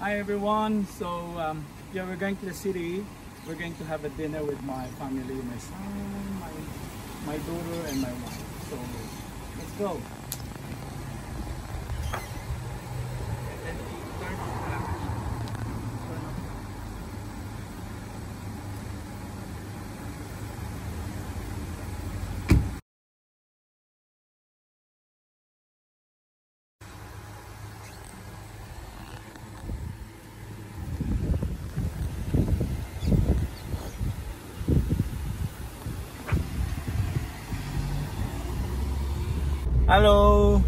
Hi everyone. So um, yeah, we're going to the city. We're going to have a dinner with my family, my son, my my daughter, and my wife. So let's go. Hello.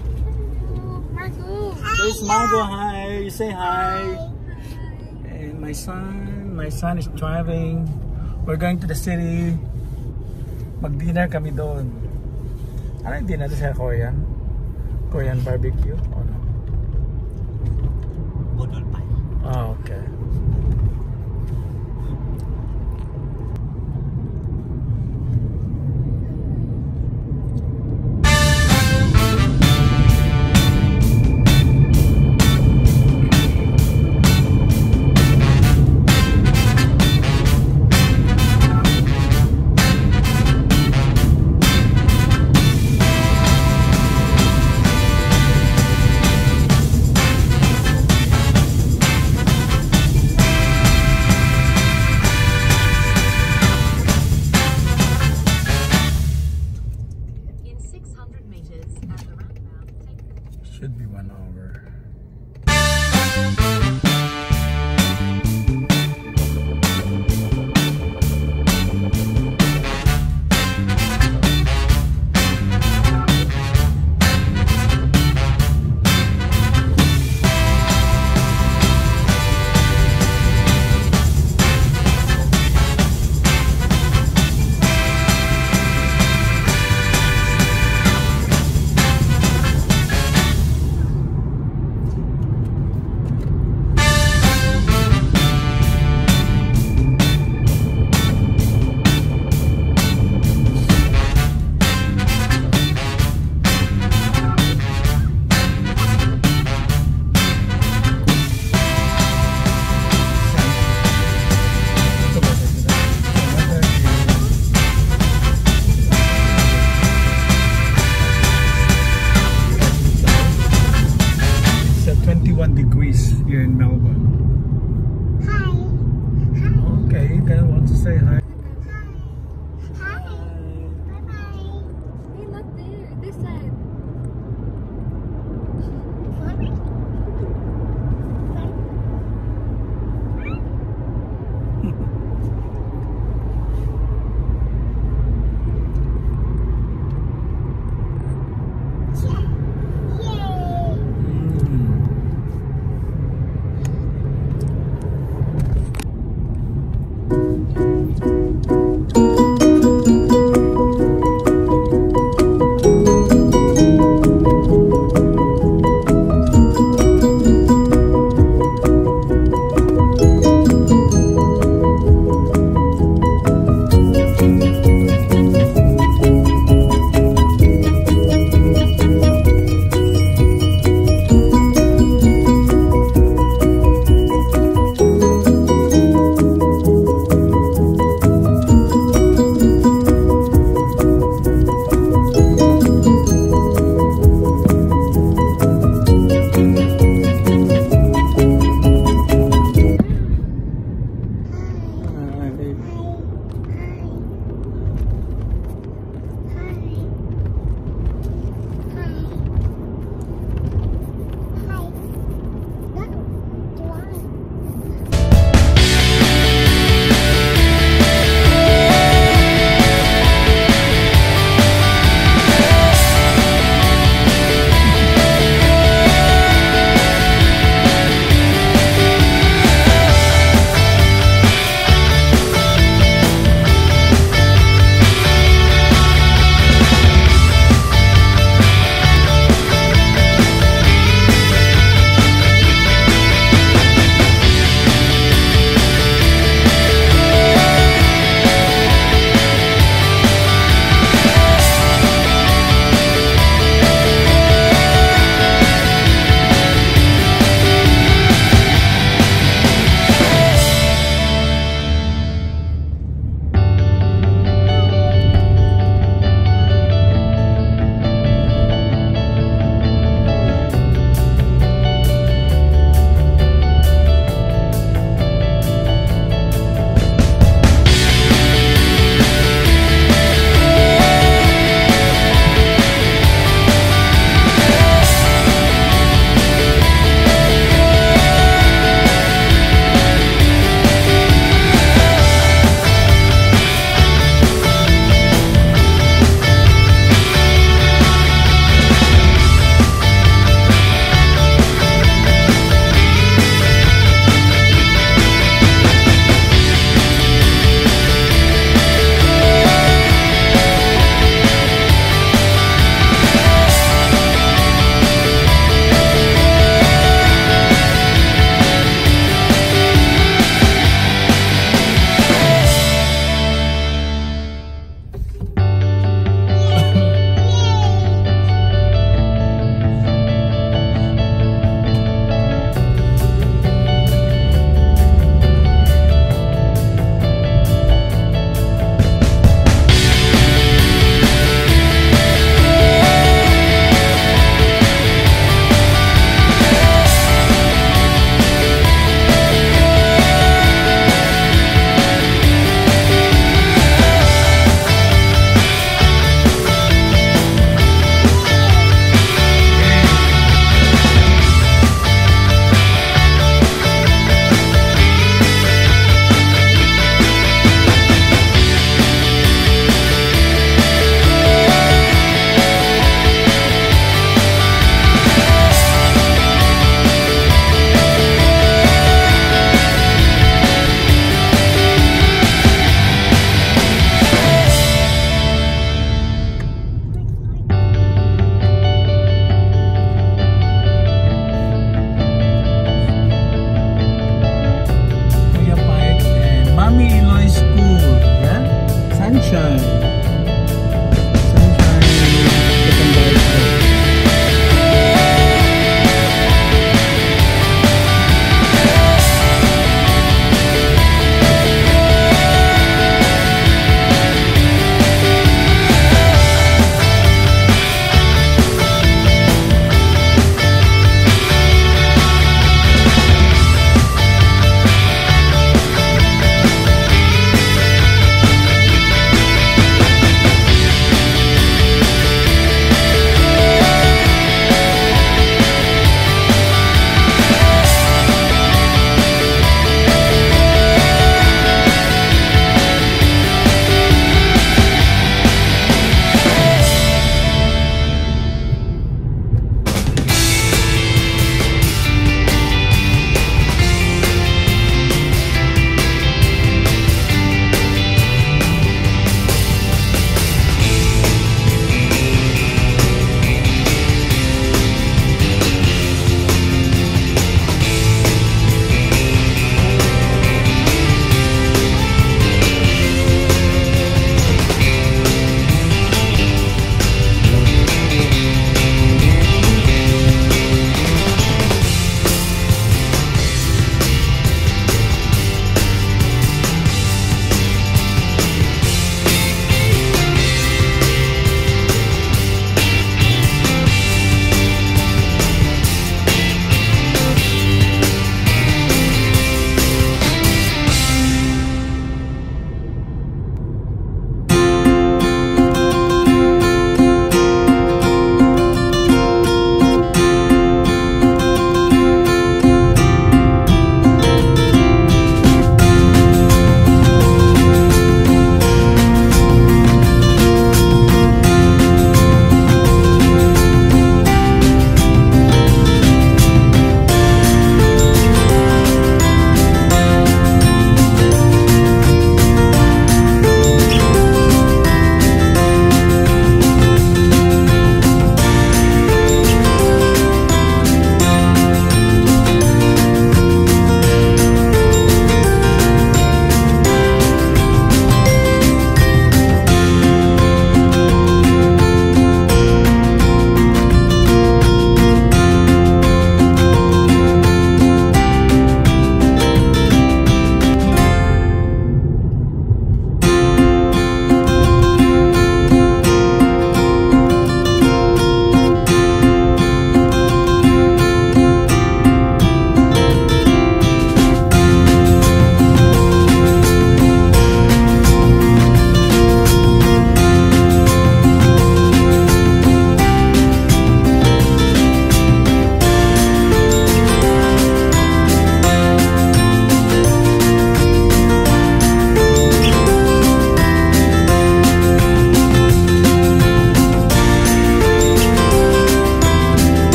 Marco. There's Margo. Hi. You say hi. And my son, my son is driving. We're going to the city. Mag-dinner kami doon. Ano yung dinner sa Korean? Korean barbecue?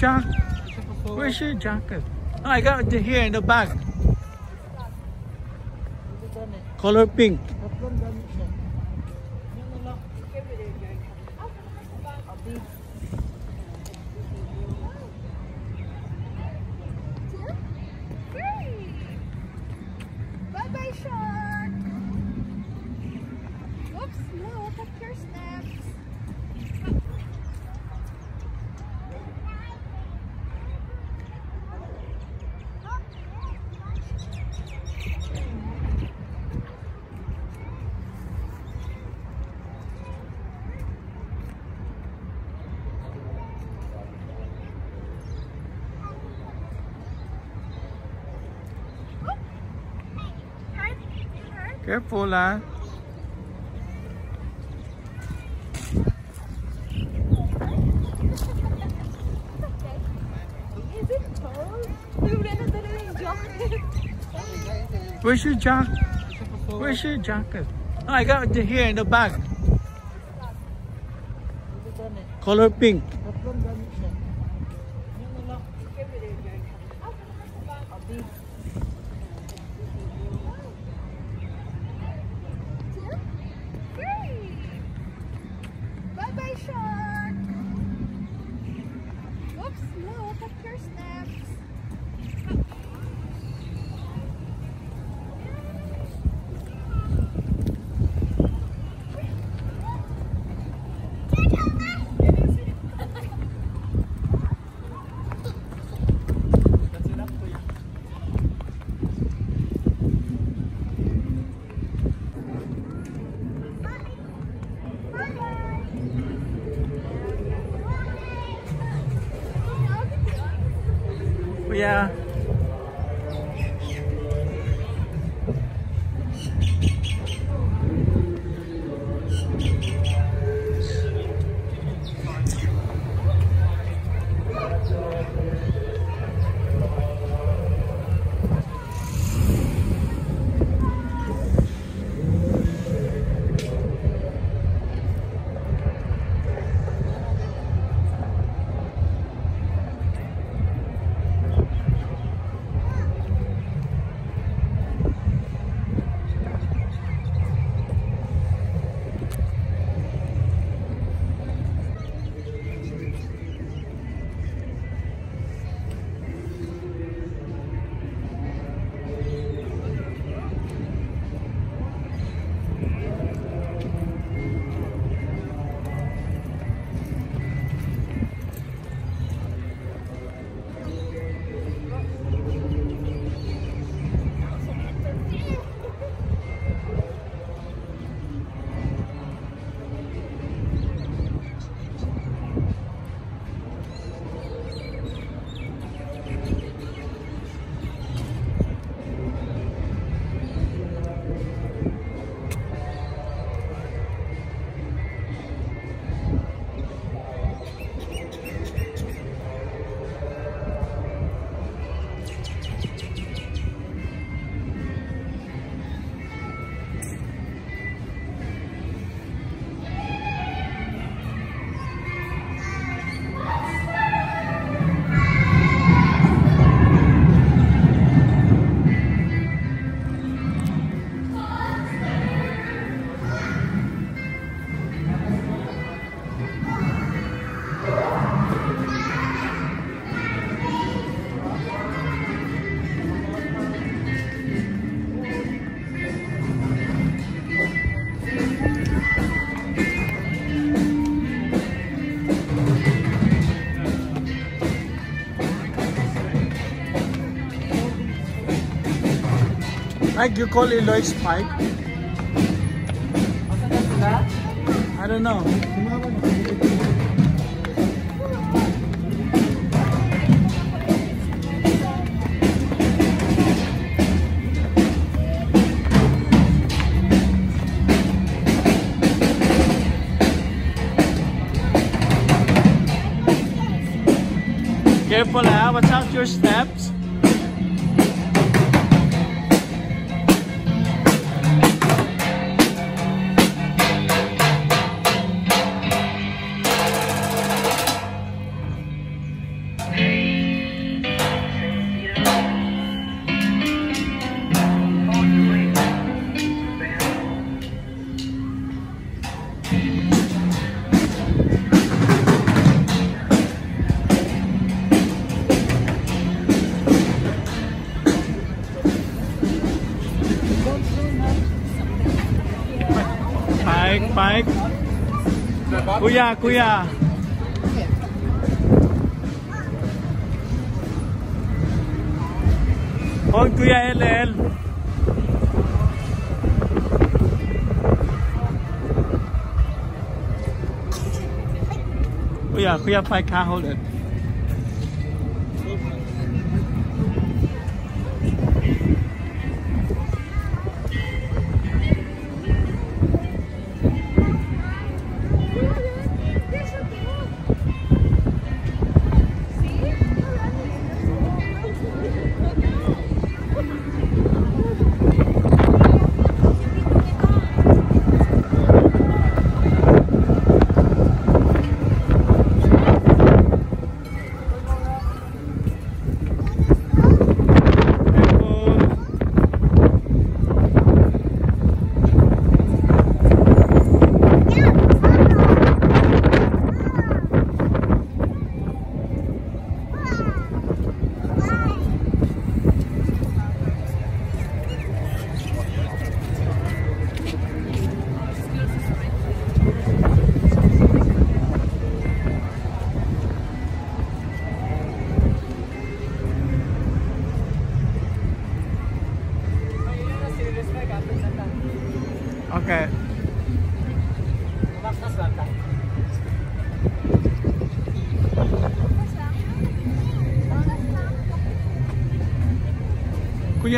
Where's your jacket? Oh, I got it here in the bag. Color pink. Bye-bye, shark! Whoops, no, take your steps. Careful, ah. Is it cold? Wala na talaga yung jacket. Where's your jacket? Where's your jacket? Oh, I got it here in the bag. Color pink. Like you call Eloy's pipe? I don't know. Watch out your steps. à quý à con quý à lên lên quý à quý à phải khá hơn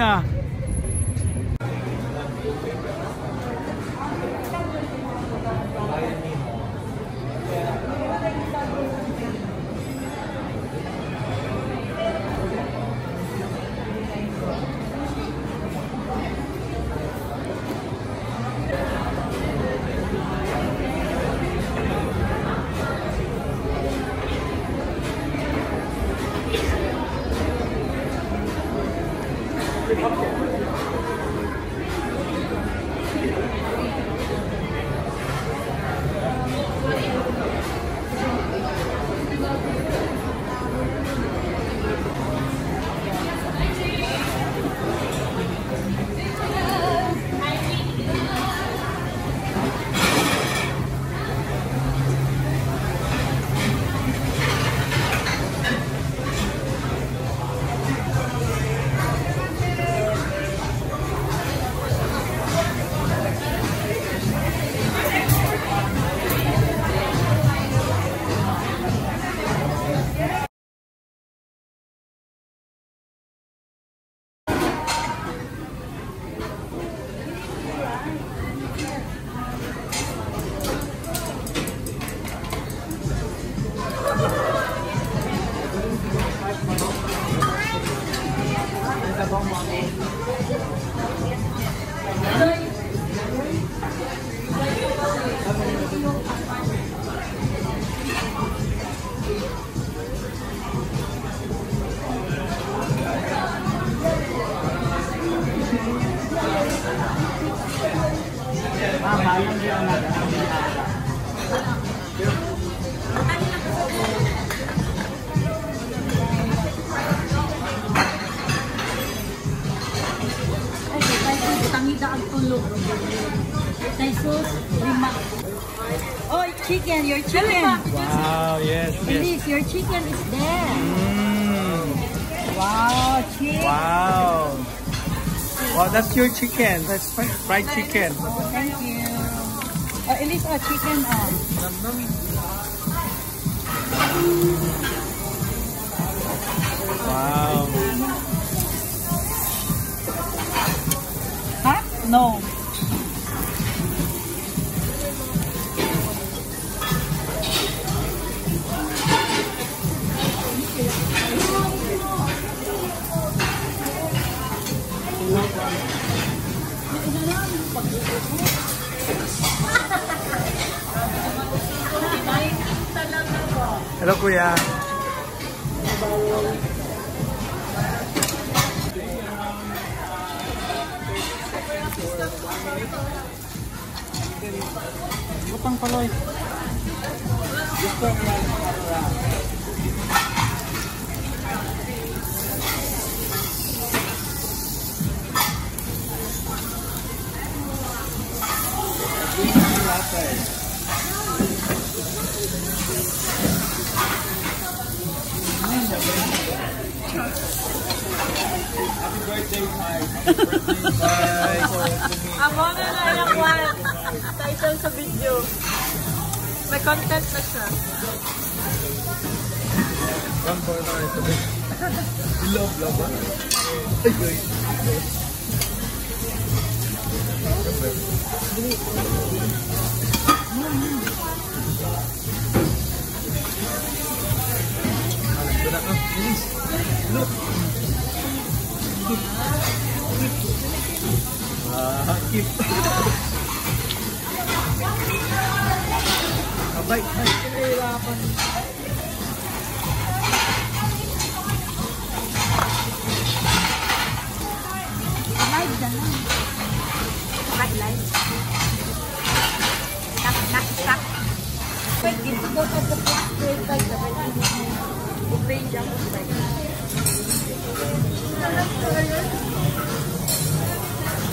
Kuya. Your chicken is there. Mm. Wow, chicken. Wow. Wow, that's your chicken. That's fried chicken. Oh, thank you. Oh, least oh, chicken. Oh. Wow. Huh? No. Yeah.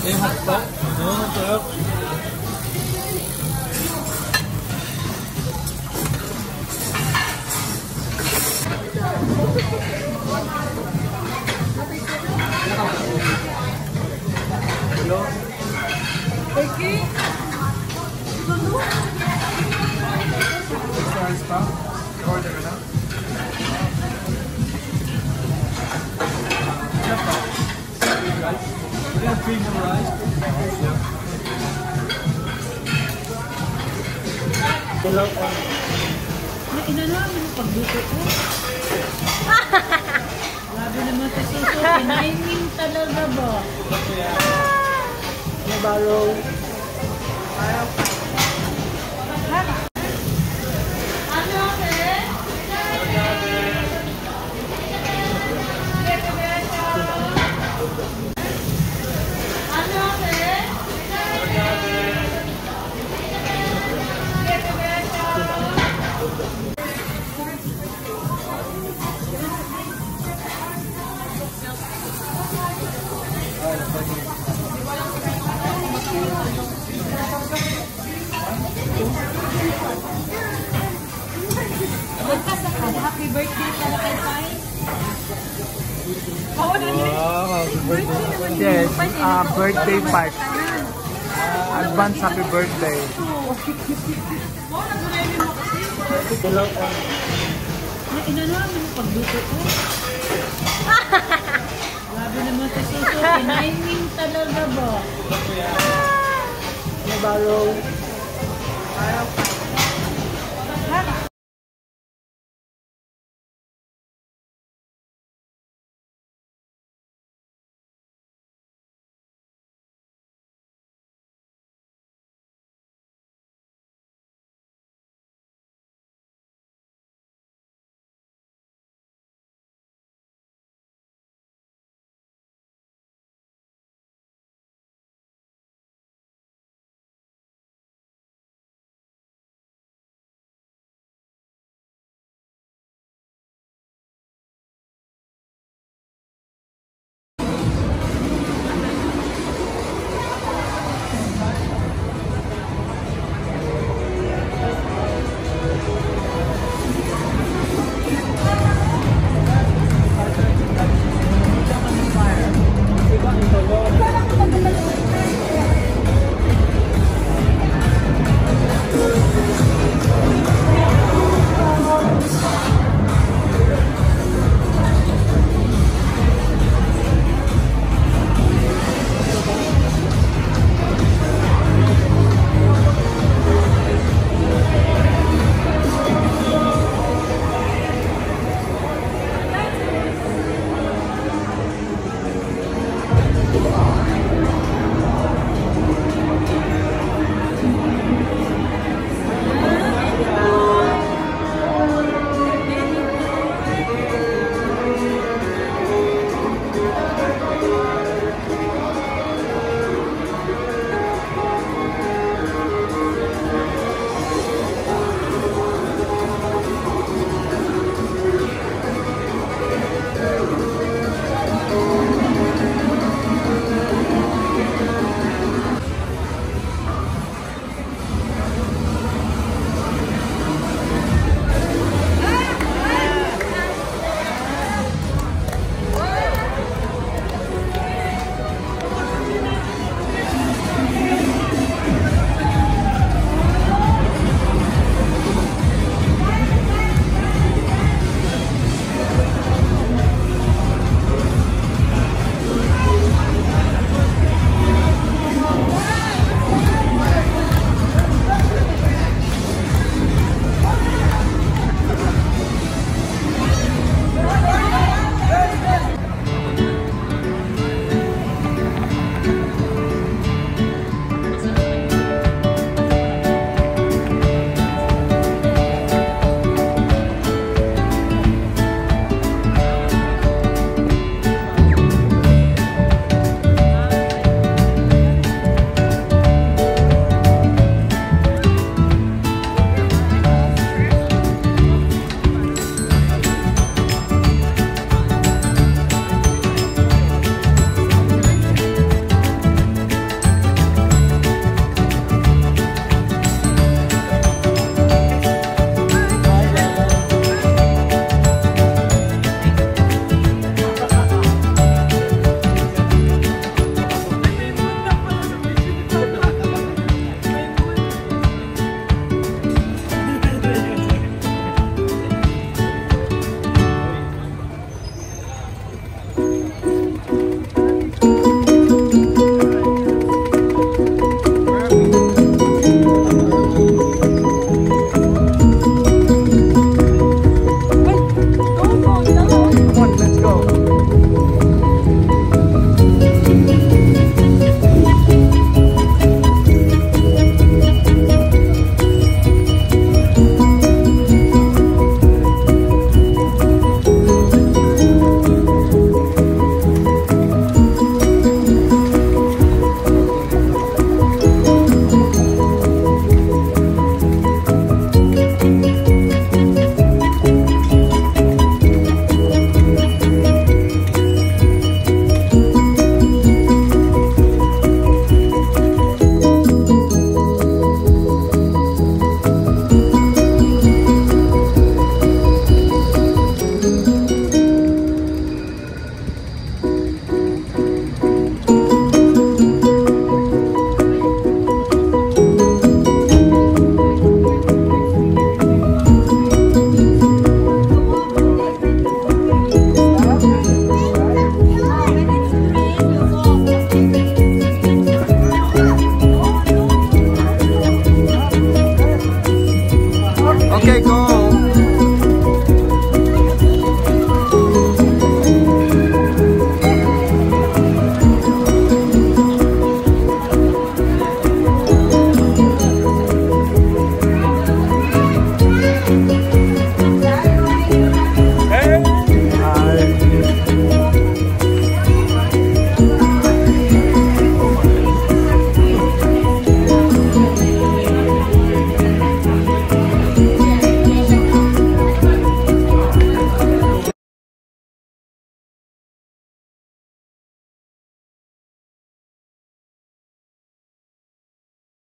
내 합법, 내 합법. birthday part. Advance happy birthday. Hello. Inano naman yung pagluto ko? Grabe naman sa suso. Pinainin talaga ba? Ano ba, Rose?